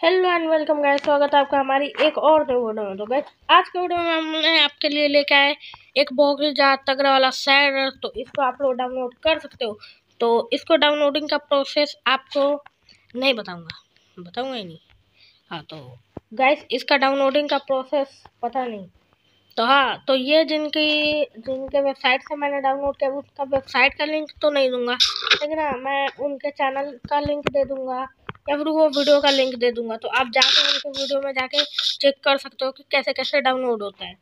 Hello and welcome guys स्वागत है आपका हमारी एक और नई वीडियो में। तो गाइस आज के वीडियो में हमने आपके लिए लेके आए एक बहुत ही ज़्यादा तगड़ा वाला सैड तो इसको आप लोग डाउनलोड कर सकते हो। तो इसको डाउनलोडिंग का प्रोसेस आपको नहीं बताऊँगा। बताऊँगा ही नहीं। हाँ तो गाइस इसका डाउनलोडिंग का प्रोसेस पता नहीं। तो हाँ तो ये जिनकी, जिनके वेबसाइट से मैंने डाउनलोड किया, उसका वेबसाइट का लिंक तो नहीं दूँगा। लेकिन हाँ मैं उनके चैनल का लिंक दे दूँगा। या फिर वो वीडियो का लिंक दे दूँगा तो आप जाके उनके वीडियो में जाके चेक कर सकते हो कि कैसे कैसे डाउनलोड होता है।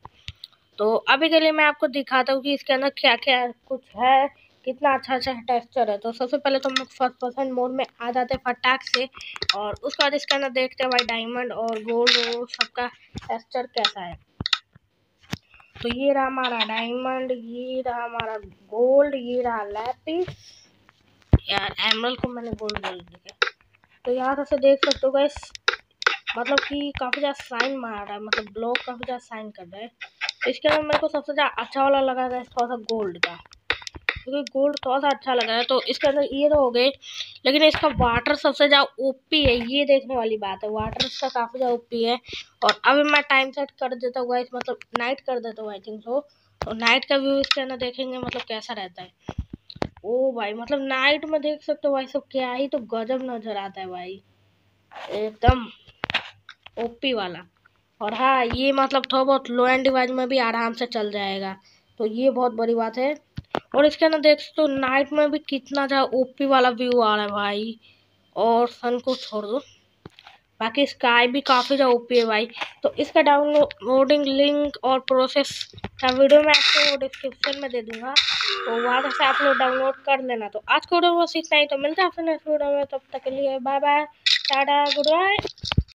तो अभी के लिए मैं आपको दिखाता हूँ कि इसके अंदर क्या क्या कुछ है, कितना अच्छा अच्छा टेक्सचर है। तो सबसे पहले तो हम लोग फ़र्स्ट पर्सन मोड में आ जाते हैं फटाक से, और उसके बाद इसके अंदर देखते हैं भाई डायमंड और गोल्ड वो सबका टेक्सचर कैसा है। तो ये रहा हमारा डायमंड ये रहा हमारा गोल्ड ये रहा लैपिस यार एमरल को मैंने गोल्ड बोल दिया। तो यहाँ से देख सकते हो गैस मतलब कि काफ़ी ज़्यादा साइन मार रहा है मतलब ब्लॉक काफ़ी ज़्यादा साइन कर रहा है। तो इसके अंदर मेरे को सबसे ज़्यादा अच्छा वाला लगा है थोड़ा सा गोल्ड का। क्योंकि तो गोल्ड थोड़ा सा अच्छा लगा है तो इसके अंदर ये तो हो गए, लेकिन इसका वाटर सबसे ज़्यादा ओपी है, ये देखने वाली बात है। वाटर इसका काफ़ी ज़्यादा ओपी है, और अभी मैं टाइम सेट कर देता हूँ मतलब नाइट कर देता हूँ आई थिंक सो तो नाइट का व्यू इसके अंदर देखेंगे मतलब कैसा रहता है। ओ भाई मतलब नाइट में देख सकते हो भाई, सब क्या ही तो गजब नज़र आता है भाई। एकदम ओपी वाला। और हाँ ये मतलब थोड़ा बहुत लो एंड डिवाइस में भी आराम से चल जाएगा। तो ये बहुत बड़ी बात है। और इसके अंदर देख सकते हो नाइट में भी कितना ज़्यादा ओपी वाला व्यू आ रहा है भाई। और सन को छोड़ दो। बाकी स्काई भी काफ़ी ज़्यादा ओपी है भाई। तो इसका डाउनलोडिंग लिंक और प्रोसेस का वीडियो मैं आपको डिस्क्रिप्शन में दे दूँगा। तो वहाँ से आप लोग डाउनलोड कर लेना। तो आज को वीडियो बस इतना ही। तो मिलता है आपसे नेक्स्ट वीडियो में। तब तक के लिए bye bye tata good bye